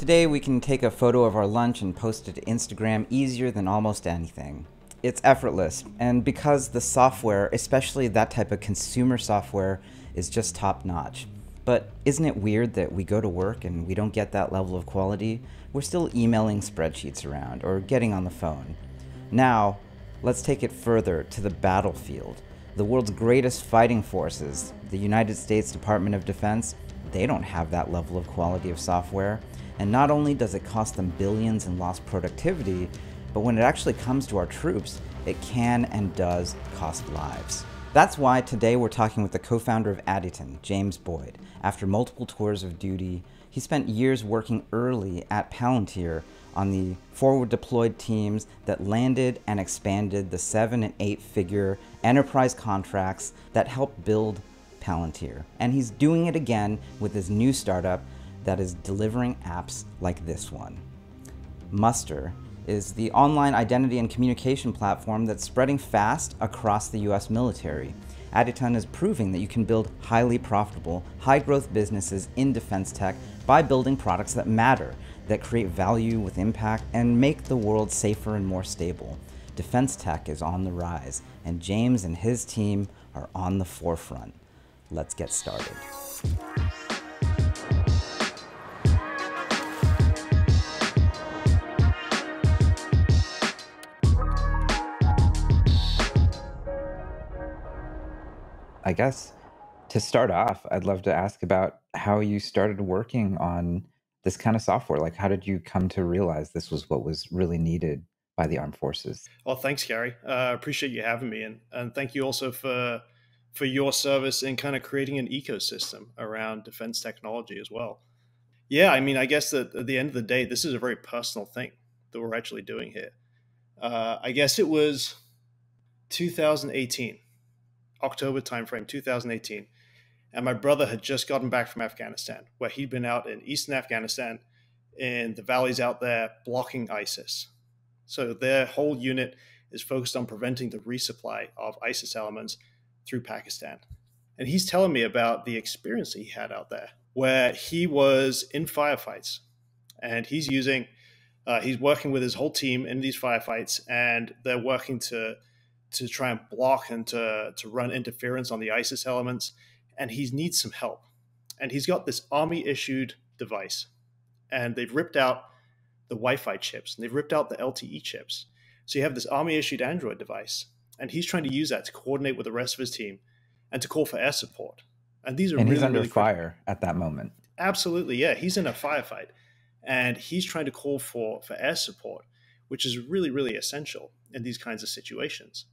Today we can take a photo of our lunch and post it to Instagram easier than almost anything. It's effortless, and because the software, especially that type of consumer software, is just top notch. But isn't it weird that we go to work and we don't get that level of quality? We're still emailing spreadsheets around or getting on the phone. Now, let's take it further to the battlefield. The world's greatest fighting forces, the United States Department of Defense, they don't have that level of quality of software. And not only does it cost them billions in lost productivity, but when it actually comes to our troops, it can and does cost lives. That's why today we're talking with the co founder of Adyton, James Boyd. After multiple tours of duty, he spent years working early at Palantir on the forward deployed teams that landed and expanded the seven and eight figure enterprise contracts that helped build Palantir. And he's doing it again with his new startup that is delivering apps like this one. Mustr is the online identity and communication platform that's spreading fast across the US military. Adyton is proving that you can build highly profitable, high growth businesses in defense tech by building products that matter, that create value with impact, and make the world safer and more stable. Defense tech is on the rise, and James and his team are on the forefront. Let's get started. I guess to start off, I'd love to ask about how you started working on this kind of software. Like, how did you come to realize this was what was really needed by the armed forces? Well, thanks, Garry. I uh, appreciate you having me, and and thank you also for for your service in kind of creating an ecosystem around defense technology as well. Yeah, I mean, I guess that at the end of the day, this is a very personal thing that we're actually doing here. Uh, I guess it was 2018 October timeframe, 2018. And my brother had just gotten back from Afghanistan, where he'd been out in eastern Afghanistan in the valleys out there blocking ISIS. So their whole unit is focused on preventing the resupply of ISIS elements through Pakistan. And he's telling me about the experience he had out there, where he was in firefights and he's using, uh, he's working with his whole team in these firefights, and they're working to to try and block and to, to run interference on the ISIS elements. And he needs some help. And he's got this army issued device. And they've ripped out the Wi Fi chips and they've ripped out the LTE chips. So you have this army issued Android device. And he's trying to use that to coordinate with the rest of his team and to call for air support. And these are and really, he's under really fire at that moment. Absolutely, yeah. He's in a firefight, and he's trying to call for for air support, which is really, really essential in these kinds of situations.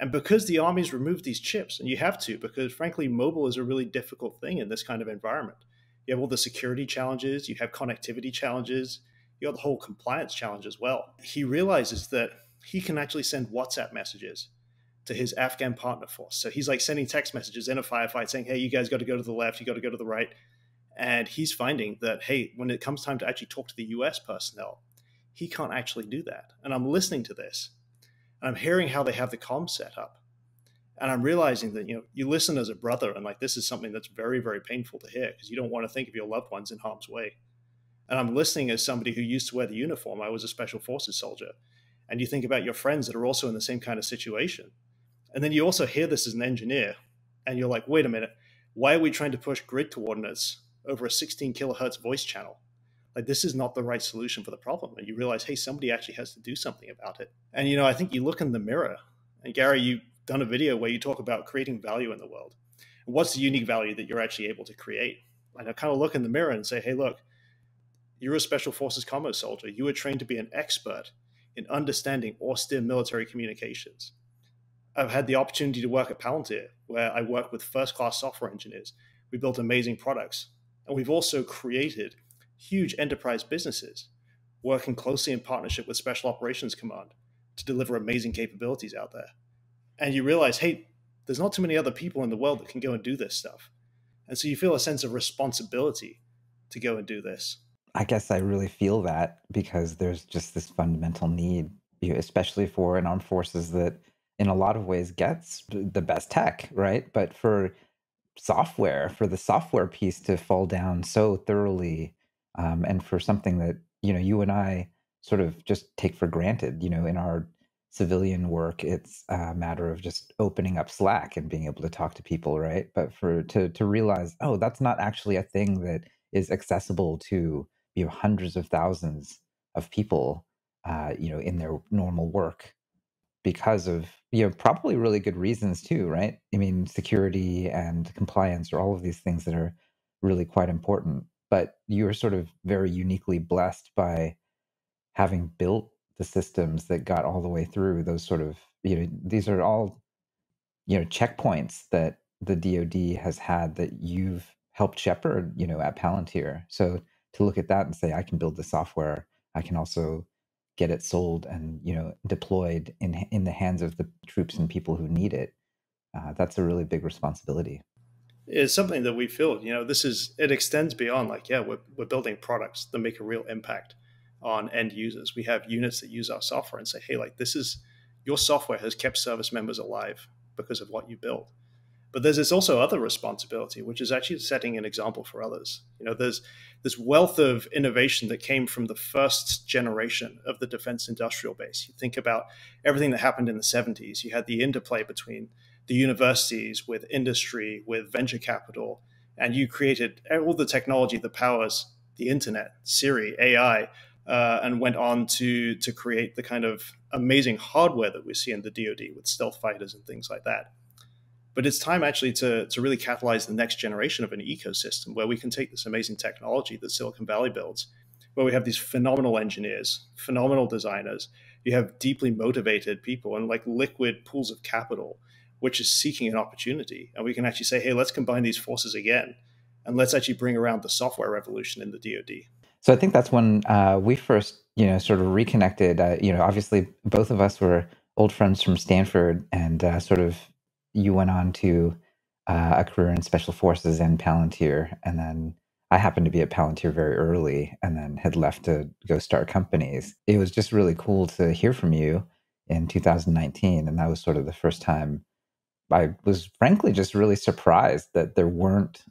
And because the armies removed these chips, and you have to, because frankly, mobile is a really difficult thing in this kind of environment. You have all the security challenges, you have connectivity challenges, you have the whole compliance challenge as well. He realizes that he can actually send WhatsApp messages to his Afghan partner force. So he's like sending text messages in a firefight saying, hey, you guys got to go to the left, you got to go to the right. And he's finding that, hey, when it comes time to actually talk to the US personnel, he can't actually do that. And I'm listening to this I'm hearing how they have the comms set up. And I'm realizing that, you know, you listen as a brother and like this is something that's very, very painful to hear because you don't want to think of your loved ones in harm's way. And I'm listening as somebody who used to wear the uniform. I was a special forces soldier. And you think about your friends that are also in the same kind of situation. And then you also hear this as an engineer and you're like, wait a minute, why are we trying to push grid coordinates over a 16 kilohertz voice channel? Like this is not the right solution for the problem. And you realize hey somebody actually has to do something about it. And you know i think you look in the mirror. And Garry you've done a video where you talk about creating value in the world. What's the unique value that you're actually able to create? And i kind of look in the mirror and say hey look you're a special forces combat soldier. You were trained to be an expert in understanding austere military communications. I've had the opportunity to work at palantir where i work with first class software engineers. We built amazing products. And we've also created huge enterprise businesses working closely in partnership with Special Operations Command to deliver amazing capabilities out there. And you realize, hey, there's not too many other people in the world that can go and do this stuff. And so you feel a sense of responsibility to go and do this. I guess I really feel that because there's just this fundamental need, especially for an armed forces that in a lot of ways gets the best tech, right? But for software, for the software piece to fall down so thoroughly um, and for something that you know you and I sort of just take for granted. You know, in our civilian work, it's a matter of just opening up Slack and being able to talk to people, right? But for to to realize, oh, that's not actually a thing that is accessible to you know hundreds of thousands of people, uh, you know, in their normal work because of you know probably really good reasons too, right? I mean, security and compliance are all of these things that are really quite important. But you are sort of very uniquely blessed by having built the systems that got all the way through those sort of you know these are all you know checkpoints that the DoD has had that you've helped shepherd you know at Palantir. So to look at that and say I can build the software, I can also get it sold and you know deployed in in the hands of the troops and people who need it. Uh, that's a really big responsibility. It's something that we feel. You know, this is it extends beyond like yeah, we're we're building products that make a real impact on end users. We have units that use our software and say, hey, like this is your software has kept service members alive because of what you built. But there's this also other responsibility, which is actually setting an example for others. You know, there's this wealth of innovation that came from the first generation of the defense industrial base. You think about everything that happened in the 70s. You had the interplay between the universities with industry, with venture capital, and you created all the technology that powers the internet, Siri, AI, uh, and went on to to create the kind of amazing hardware that we see in the DoD with stealth fighters and things like that. But it's time actually to, to really catalyze the next generation of an ecosystem where we can take this amazing technology that Silicon Valley builds, where we have these phenomenal engineers, phenomenal designers, you have deeply motivated people and like liquid pools of capital, which is seeking an opportunity. And we can actually say, hey, let's combine these forces again and let's actually bring around the software revolution in the DoD. So I think that's when uh, we first, you know, sort of reconnected. Uh, you know, obviously both of us were old friends from Stanford and uh, sort of you went on to uh, a career in special forces and Palantir, and then I happened to be at Palantir very early, and then had left to go start companies. It was just really cool to hear from you in 2019, and that was sort of the first time I was frankly just really surprised that there weren't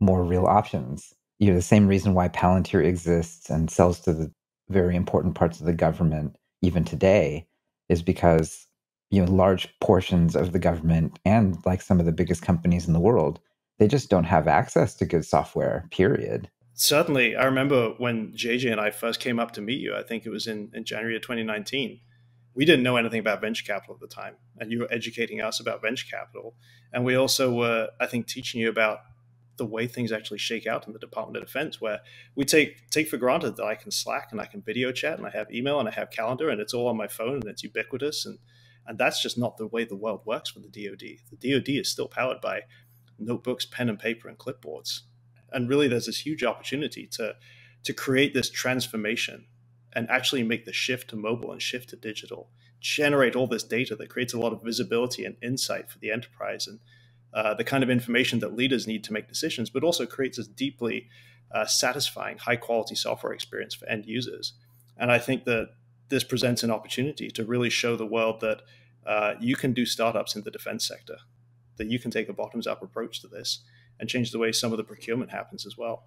more real options. You know, the same reason why Palantir exists and sells to the very important parts of the government even today is because you know large portions of the government and like some of the biggest companies in the world they just don't have access to good software period. Certainly. I remember when jj and i first came up to meet you i think it was in, in january of 2019 we didn't know anything about venture capital at the time and you were educating us about venture capital and we also were i think teaching you about the way things actually shake out in the department of defense where we take take for granted that i can slack and i can video chat and i have email and i have calendar and it's all on my phone and it's ubiquitous and and that's just not the way the world works for the DoD. The DoD is still powered by notebooks, pen and paper, and clipboards. And really, there's this huge opportunity to to create this transformation and actually make the shift to mobile and shift to digital, generate all this data that creates a lot of visibility and insight for the enterprise and uh, the kind of information that leaders need to make decisions, but also creates this deeply uh, satisfying, high quality software experience for end users. And I think that this presents an opportunity to really show the world that uh, you can do startups in the defense sector, that you can take a bottoms up approach to this and change the way some of the procurement happens as well.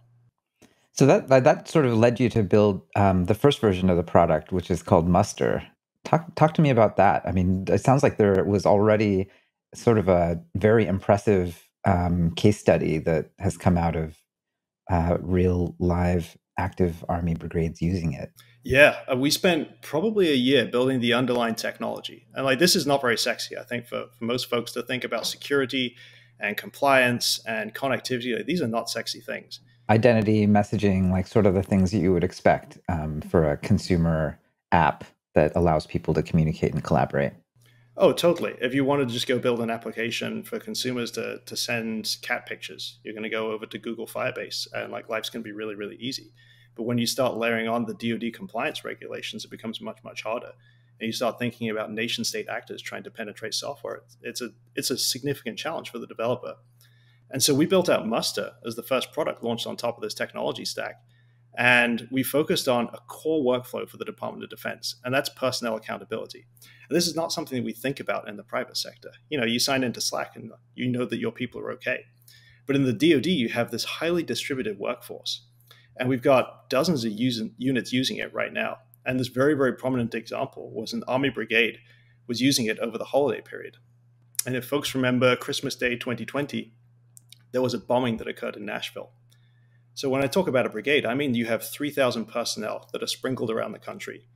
So that that sort of led you to build um, the first version of the product, which is called Mustr. Talk talk to me about that. I mean, it sounds like there was already sort of a very impressive um, case study that has come out of uh, real live active army brigades using it. Yeah, uh, we spent probably a year building the underlying technology. And like this is not very sexy, I think, for, for most folks to think about security and compliance and connectivity. Like, these are not sexy things. Identity, messaging, like sort of the things that you would expect um, for a consumer app that allows people to communicate and collaborate. Oh, totally. If you wanted to just go build an application for consumers to, to send cat pictures, you're going to go over to Google Firebase and like life's going to be really, really easy. But when you start layering on the DoD compliance regulations, it becomes much, much harder. And you start thinking about nation state actors trying to penetrate software. It's a, it's a significant challenge for the developer. And so we built out Mustr as the first product launched on top of this technology stack. And we focused on a core workflow for the Department of Defense, and that's personnel accountability. And this is not something that we think about in the private sector. You know, you sign into Slack and you know that your people are okay. But in the DoD, you have this highly distributed workforce. And we've got dozens of using, units using it right now. And this very, very prominent example was an Army brigade was using it over the holiday period. And if folks remember Christmas Day 2020, there was a bombing that occurred in Nashville. So when I talk about a brigade, I mean you have 3,000 personnel that are sprinkled around the country.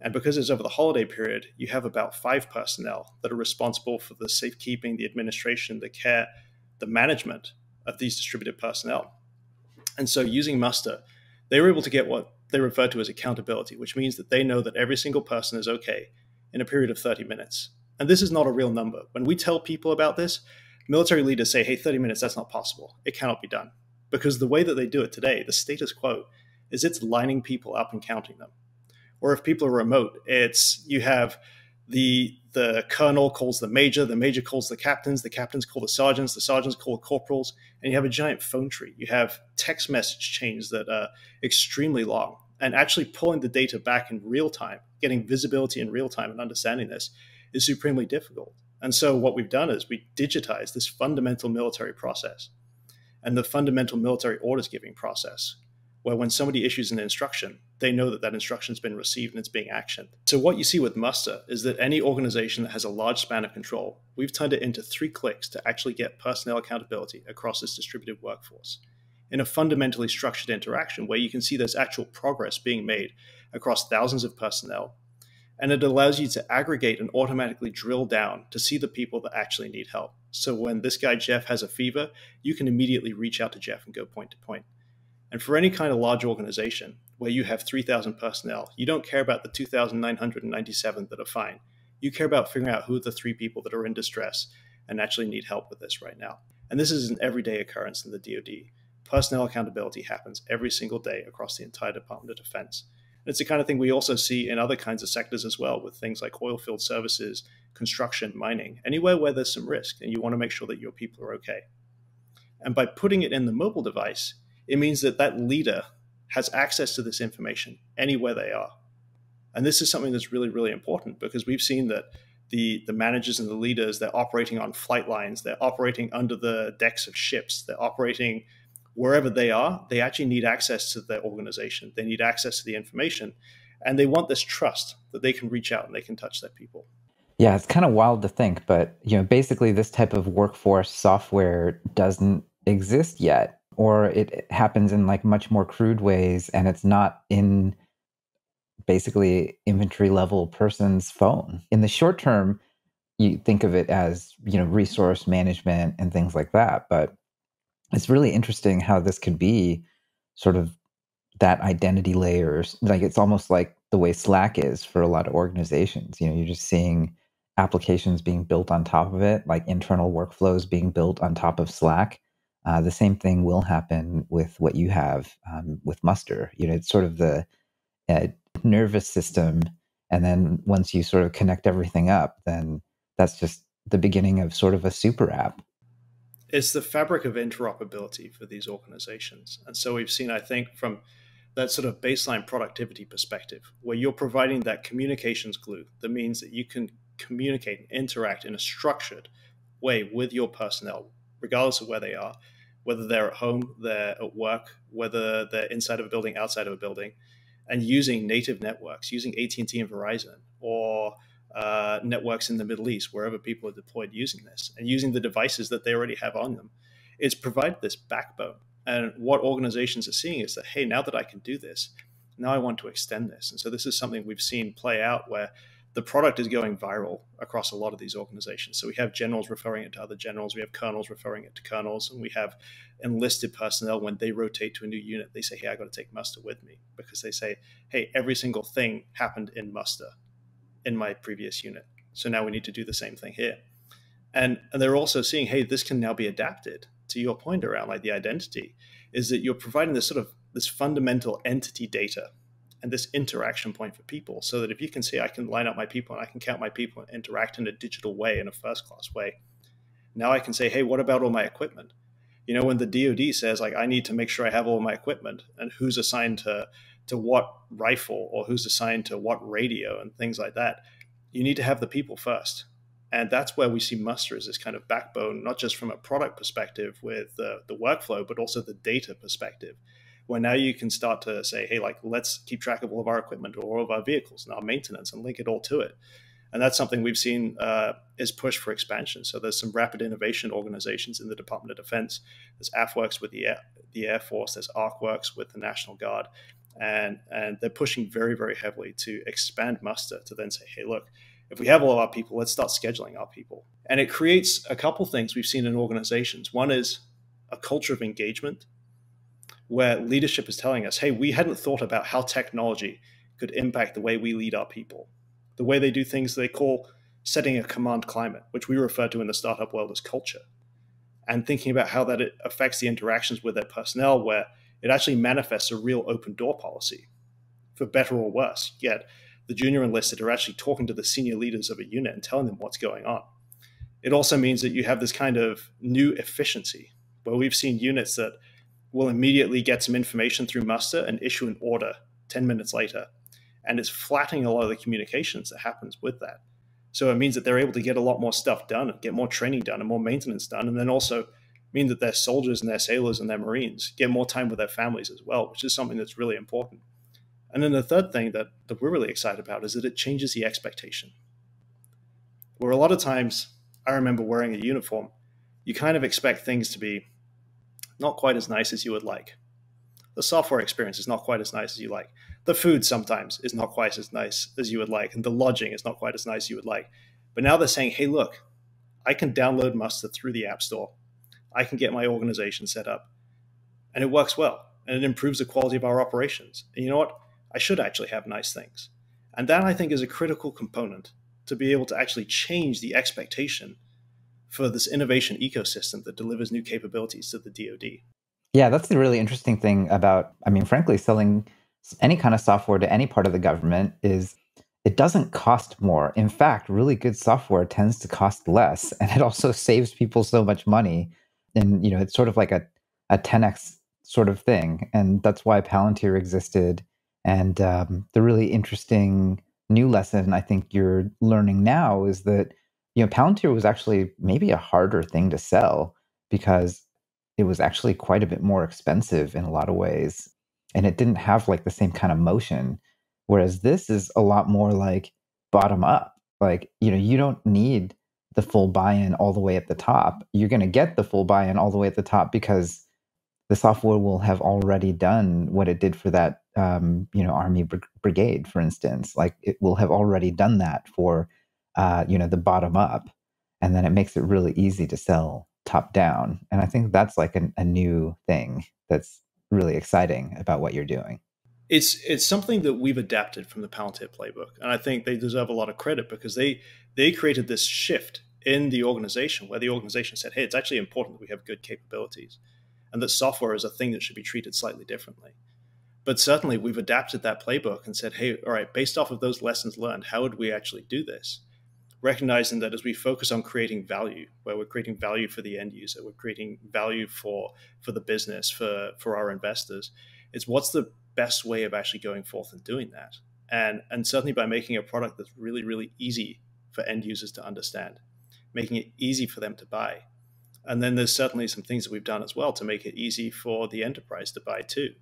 And because it's over the holiday period, you have about five personnel that are responsible for the safekeeping, the administration, the care, the management of these distributed personnel. And so using Mustr, they were able to get what they refer to as accountability, which means that they know that every single person is okay in a period of 30 minutes. And this is not a real number. When we tell people about this, military leaders say, hey, 30 minutes, that's not possible. It cannot be done. Because the way that they do it today, the status quo, is it's lining people up and counting them. Or if people are remote, it's you have the the colonel calls the major, the major calls the captains, the captains call the sergeants, the sergeants call the corporals, and you have a giant phone tree. You have text message chains that are extremely long. And actually pulling the data back in real time, getting visibility in real time and understanding this is supremely difficult. And so what we've done is we digitize this fundamental military process and the fundamental military orders giving process where when somebody issues an instruction, they know that that instruction has been received and it's being actioned. So what you see with Mustr is that any organization that has a large span of control, we've turned it into three clicks to actually get personnel accountability across this distributed workforce in a fundamentally structured interaction where you can see there's actual progress being made across thousands of personnel. And it allows you to aggregate and automatically drill down to see the people that actually need help. So when this guy, Jeff, has a fever, you can immediately reach out to Jeff and go point to point. And for any kind of large organization where you have 3,000 personnel, you don't care about the 2,997 that are fine. You care about figuring out who are the three people that are in distress and actually need help with this right now. And this is an everyday occurrence in the DoD. Personnel accountability happens every single day across the entire Department of Defense. It's the kind of thing we also see in other kinds of sectors as well, with things like oil field services, construction, mining, anywhere where there's some risk and you want to make sure that your people are okay. And by putting it in the mobile device, it means that that leader has access to this information anywhere they are. And this is something that's really, really important because we've seen that the, the managers and the leaders, they're operating on flight lines, they're operating under the decks of ships, they're operating wherever they are. They actually need access to their organization, they need access to the information, and they want this trust that they can reach out and they can touch their people. Yeah, it's kind of wild to think, but you know, basically this type of workforce software doesn't exist yet or it happens in like much more crude ways and it's not in basically inventory level person's phone in the short term you think of it as you know resource management and things like that but it's really interesting how this could be sort of that identity layers like it's almost like the way slack is for a lot of organizations you know you're just seeing applications being built on top of it like internal workflows being built on top of slack uh, the same thing will happen with what you have um, with Mustr. You know, it's sort of the uh, nervous system, and then once you sort of connect everything up, then that's just the beginning of sort of a super app. It's the fabric of interoperability for these organizations, and so we've seen, I think, from that sort of baseline productivity perspective, where you're providing that communications glue that means that you can communicate and interact in a structured way with your personnel, regardless of where they are, whether they're at home, they're at work, whether they're inside of a building, outside of a building, and using native networks, using AT&T and Verizon, or uh, networks in the Middle East, wherever people are deployed using this, and using the devices that they already have on them. is provide this backbone. And what organizations are seeing is that, hey, now that I can do this, now I want to extend this. And so this is something we've seen play out where the product is going viral across a lot of these organizations. So we have generals referring it to other generals, we have colonels referring it to colonels, and we have enlisted personnel when they rotate to a new unit, they say, "Hey, I got to take Mustr with me," because they say, "Hey, every single thing happened in Mustr in my previous unit, so now we need to do the same thing here." And, and they're also seeing, "Hey, this can now be adapted." To your point around like the identity, is that you're providing this sort of this fundamental entity data and this interaction point for people so that if you can see I can line up my people and I can count my people and interact in a digital way, in a first class way, now I can say, hey, what about all my equipment? You know, when the DoD says like I need to make sure I have all my equipment and who's assigned to to what rifle or who's assigned to what radio and things like that, you need to have the people first. And that's where we see Mustr as this kind of backbone, not just from a product perspective with the, workflow, but also the data perspective where now you can start to say, hey, like let's keep track of all of our equipment or all of our vehicles and our maintenance and link it all to it. And that's something we've seen uh, is push for expansion. So there's some rapid innovation organizations in the Department of Defense. There's AFWERX with the Air, the Air Force. There's ARCWERX with the National Guard, and and they're pushing very very heavily to expand Mustr to then say, hey, look, if we have all of our people, let's start scheduling our people. And it creates a couple things we've seen in organizations. One is a culture of engagement where leadership is telling us, hey, we hadn't thought about how technology could impact the way we lead our people, the way they do things they call setting a command climate, which we refer to in the startup world as culture, and thinking about how that affects the interactions with their personnel, where it actually manifests a real open door policy, for better or worse. Yet the junior enlisted are actually talking to the senior leaders of a unit and telling them what's going on. It also means that you have this kind of new efficiency where we've seen units that will immediately get some information through Mustr and issue an order 10 minutes later. And it's flattening a lot of the communications that happens with that. So it means that they're able to get a lot more stuff done and get more training done and more maintenance done. And then also mean that their soldiers and their sailors and their Marines get more time with their families as well, which is something that's really important. And then the third thing that, that we're really excited about is that it changes the expectation. Where a lot of times, I remember wearing a uniform, you kind of expect things to be not quite as nice as you would like. The software experience is not quite as nice as you like. The food sometimes is not quite as nice as you would like. And the lodging is not quite as nice as you would like. But now they're saying, hey, look, I can download Mustr through the App Store. I can get my organization set up. And it works well. And it improves the quality of our operations. And you know what? I should actually have nice things. And that I think is a critical component to be able to actually change the expectation for this innovation ecosystem that delivers new capabilities to the DoD. Yeah, that's the really interesting thing about, I mean, frankly, selling any kind of software to any part of the government is it doesn't cost more. In fact, really good software tends to cost less, and it also saves people so much money. And you know, it's sort of like a a 10x sort of thing, and that's why Palantir existed and um, the really interesting new lesson I think you're learning now is that you know Palantir was actually maybe a harder thing to sell because it was actually quite a bit more expensive in a lot of ways, and it didn't have like the same kind of motion. Whereas this is a lot more like bottom up. Like you know you don't need the full buy-in all the way at the top. You're going to get the full buy-in all the way at the top because the software will have already done what it did for that um, you know army br- brigade for instance like it will have already done that for uh, you know the bottom up and then it makes it really easy to sell top down and i think that's like an, a new thing that's really exciting about what you're doing it's it's something that we've adapted from the Palantir playbook, and I think they deserve a lot of credit because they they created this shift in the organization where the organization said, "Hey, it's actually important that we have good capabilities." and that software is a thing that should be treated slightly differently. But certainly, we've adapted that playbook and said, hey, all right, based off of those lessons learned, how would we actually do this? Recognizing that as we focus on creating value, where we're creating value for the end user, we're creating value for for the business, for for our investors, it's what's the best way of actually going forth and doing that. And and certainly by making a product that's really really easy for end users to understand, making it easy for them to buy, and then there's certainly some things that we've done as well to make it easy for the enterprise to buy too.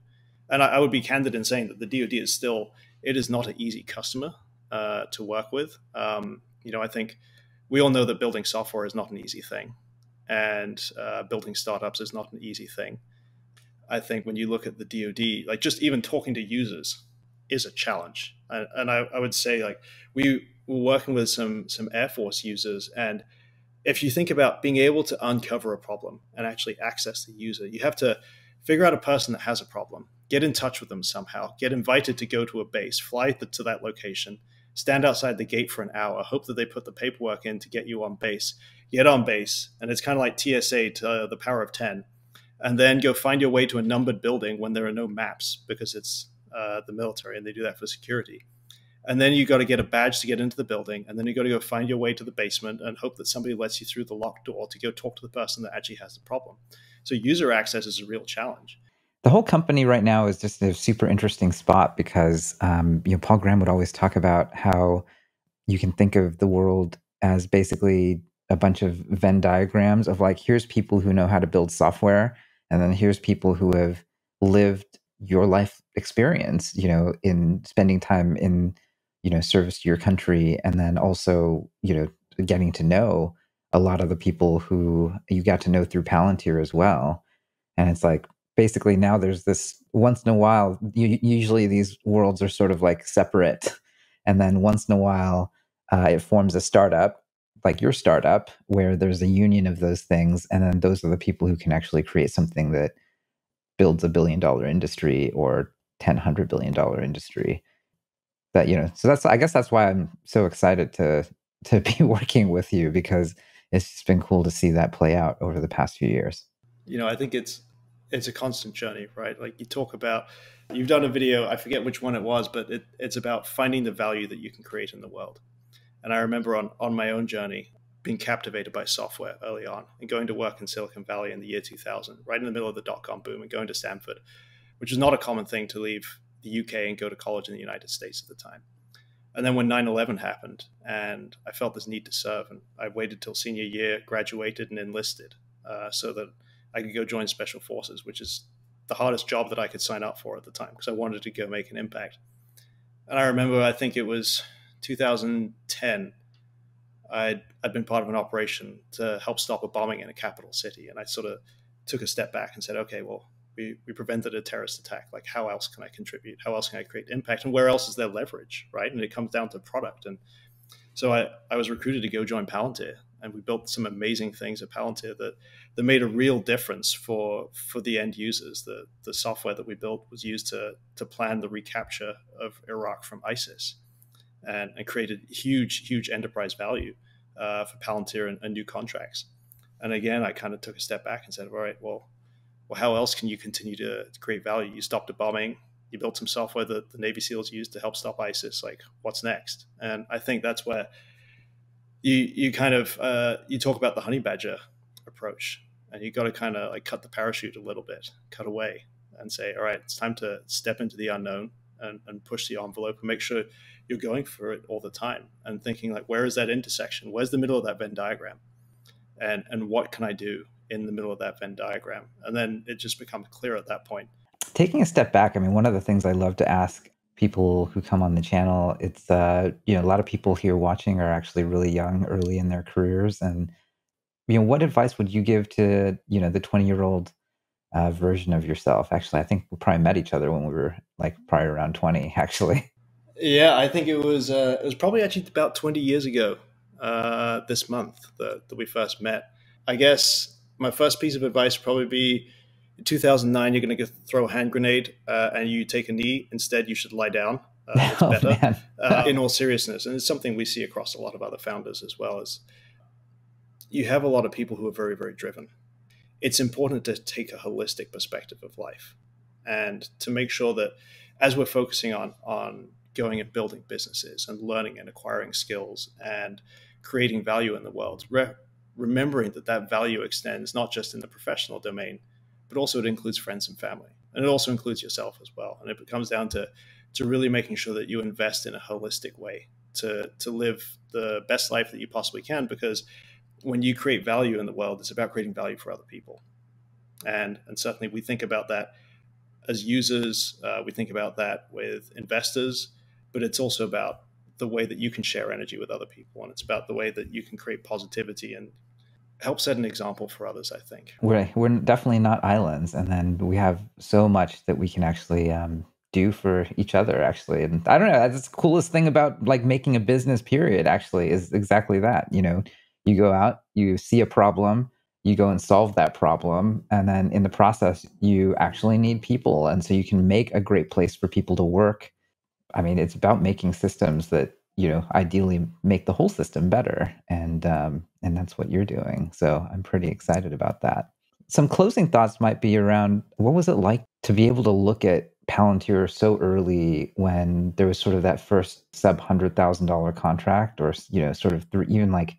And I, I would be candid in saying that the DoD is still it is not an easy customer uh, to work with. Um, you know, I think we all know that building software is not an easy thing, and uh, building startups is not an easy thing. I think when you look at the DoD, like just even talking to users is a challenge. And, and I, I, would say like we were working with some some Air Force users and if you think about being able to uncover a problem and actually access the user, you have to figure out a person that has a problem, get in touch with them somehow, get invited to go to a base, fly to that location, stand outside the gate for an hour, hope that they put the paperwork in to get you on base, get on base, and it's kind of like TSA to the power of 10, and then go find your way to a numbered building when there are no maps because it's uh, the military and they do that for security and then you got to get a badge to get into the building and then you got to go find your way to the basement and hope that somebody lets you through the locked door to go talk to the person that actually has the problem. So user access is a real challenge. The whole company right now is just a super interesting spot because um, you know paul graham would always talk about how you can think of the world as basically a bunch of venn diagrams of like here's people who know how to build software and then here's people who have lived your life experience, you know, in spending time in, you know, service to your country and then also, you know, getting to know a lot of the people who you got to know through Palantir as well. And it's like basically now there's this once in a while, you, usually these worlds are sort of like separate. And then once in a while, uh, it forms a startup like your startup where there's a union of those things and then those are the people who can actually create something that builds a billion dollar industry or 10 100 billion dollar industry that you know so that's i guess that's why i'm so excited to to be working with you because it's just been cool to see that play out over the past few years. You know i think it's it's a constant journey right? Like you talk about you've done a video i forget which one it was but it, it's about finding the value that you can create in the world. And i remember on on my own journey being captivated by software early on and going to work in Silicon Valley in the year 2000, right in the middle of the dot com boom, and going to Stanford, which is not a common thing to leave the UK and go to college in the United States at the time. And then when 9 11 happened, and I felt this need to serve, and I waited till senior year, graduated, and enlisted uh, so that I could go join Special Forces, which is the hardest job that I could sign up for at the time because I wanted to go make an impact. And I remember, I think it was 2010 I'd, I'd been part of an operation to help stop a bombing in a capital city. And I sort of took a step back and said, okay, well, we, we prevented a terrorist attack. Like, how else can I contribute? How else can I create impact? And where else is there leverage, right? And it comes down to product. And so I, I was recruited to go join Palantir. And we built some amazing things at Palantir that, that made a real difference for, for the end users. The, the software that we built was used to, to plan the recapture of Iraq from ISIS and, and created huge, huge enterprise value uh, for Palantir and, and, new contracts. And again, I kind of took a step back and said, all right, well, well, how else can you continue to create value? You stopped the bombing, you built some software that the Navy SEALs used to help stop ISIS. Like, what's next? And I think that's where you you kind of uh, you talk about the honey badger approach, and you got to kind of like cut the parachute a little bit, cut away, and say, all right, it's time to step into the unknown and, and push the envelope and make sure you're going for it all the time and thinking like where is that intersection where's the middle of that venn diagram and and what can i do in the middle of that venn diagram. And then it just becomes clear at that point. Taking a step back i mean one of the things i love to ask people who come on the channel it's uh you know a lot of people here watching are actually really young early in their careers. And you know what advice would you give to you know the 20 year old uh, version of yourself? Actually i think we probably met each other when we were like probably around 20 actually. Yeah, I think it was uh, it was probably actually about twenty years ago uh, this month that, that we first met. I guess my first piece of advice would probably be in 2009 you're going to throw a hand grenade uh, and you take a knee. Instead you should lie down. Uh, it's oh, better. uh, in all seriousness and it's something we see across a lot of other founders as well as you have a lot of people who are very very driven. It's important to take a holistic perspective of life and to make sure that as we're focusing on on going and building businesses and learning and acquiring skills and creating value in the world, re- remembering that that value extends not just in the professional domain, but also it includes friends and family. And it also includes yourself as well. And it comes down to, to really making sure that you invest in a holistic way to, to live the best life that you possibly can. Because when you create value in the world, it's about creating value for other people. And, and certainly we think about that as users, uh, we think about that with investors, but it's also about the way that you can share energy with other people and it's about the way that you can create positivity and help set an example for others i think. We're, we're definitely not islands and then we have so much that we can actually um, do for each other actually and i don't know that's the coolest thing about like making a business period actually is exactly that you know? You go out you see a problem you go and solve that problem and then in the process you actually need people and so you can make a great place for people to work. I mean, it's about making systems that you know ideally make the whole system better, and um, and that's what you're doing. So I'm pretty excited about that. Some closing thoughts might be around what was it like to be able to look at Palantir so early when there was sort of that first sub hundred thousand dollar contract, or you know, sort of th- even like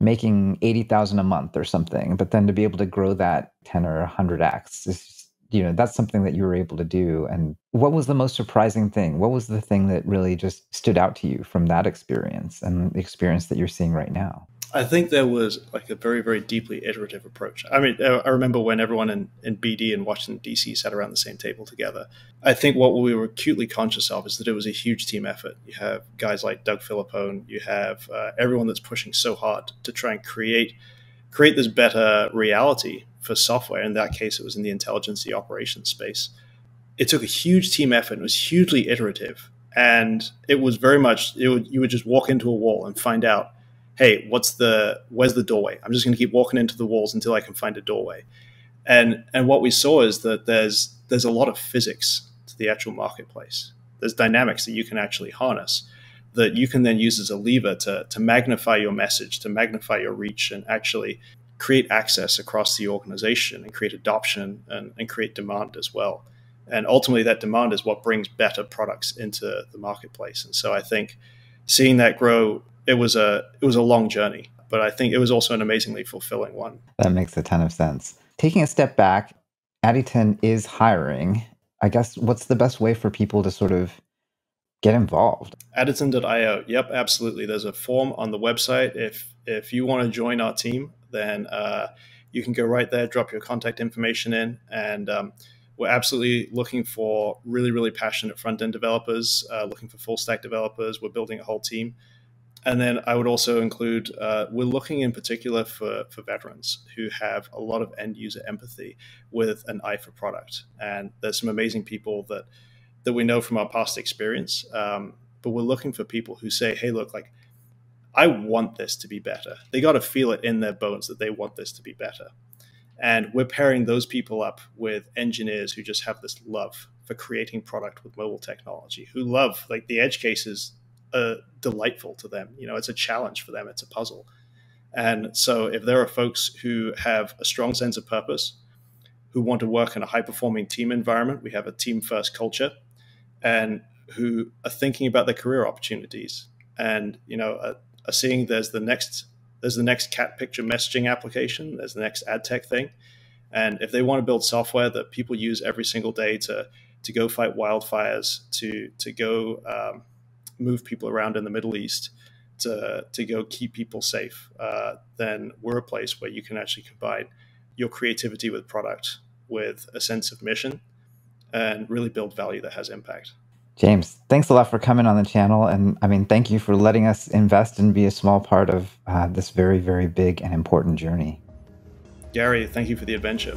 making eighty thousand a month or something, but then to be able to grow that ten or hundred x is you know that's something that you were able to do and what was the most surprising thing what was the thing that really just stood out to you from that experience and the experience that you're seeing right now I think there was like a very, very deeply iterative approach. I mean, I remember when everyone in, in BD and Washington, D.C. sat around the same table together. I think what we were acutely conscious of is that it was a huge team effort. You have guys like Doug Philippone, you have uh, everyone that's pushing so hard to try and create create this better reality for software. In that case, it was in the intelligence, the operations space. It took a huge team effort. It was hugely iterative. And it was very much, it would, you would just walk into a wall and find out hey, what's the where's the doorway? I'm just going to keep walking into the walls until I can find a doorway. And and what we saw is that there's there's a lot of physics to the actual marketplace. There's dynamics that you can actually harness that you can then use as a lever to, to magnify your message, to magnify your reach, and actually create access across the organization and create adoption and, and create demand as well. And ultimately, that demand is what brings better products into the marketplace. And so I think seeing that grow it was a it was a long journey, but I think it was also an amazingly fulfilling one. That makes a ton of sense. Taking a step back, Adyton is hiring. I guess what's the best way for people to sort of get involved? Adyton.io. Yep, absolutely. There's a form on the website. If if you want to join our team, then uh, you can go right there, drop your contact information in, and um, we're absolutely looking for really, really passionate front end developers, uh, looking for full stack developers. We're building a whole team. And then I would also include uh, we're looking in particular for, for veterans who have a lot of end user empathy with an eye for product. And there's some amazing people that that we know from our past experience. Um, but we're looking for people who say, hey, look, like I want this to be better. They got to feel it in their bones that they want this to be better. And we're pairing those people up with engineers who just have this love for creating product with mobile technology, who love like the edge cases are delightful to them. You know, it's a challenge for them. It's a puzzle. And so, if there are folks who have a strong sense of purpose, who want to work in a high performing team environment, we have a team first culture, and who are thinking about their career opportunities, and you know, are seeing there's the next there's the next cat picture messaging application, there's the next ad tech thing, and if they want to build software that people use every single day to to go fight wildfires, to to go um, move people around in the Middle East to, to go keep people safe, uh, then we're a place where you can actually combine your creativity with product with a sense of mission and really build value that has impact. James, thanks a lot for coming on the channel. And I mean, thank you for letting us invest and be a small part of uh, this very, very big and important journey. Garry, thank you for the adventure.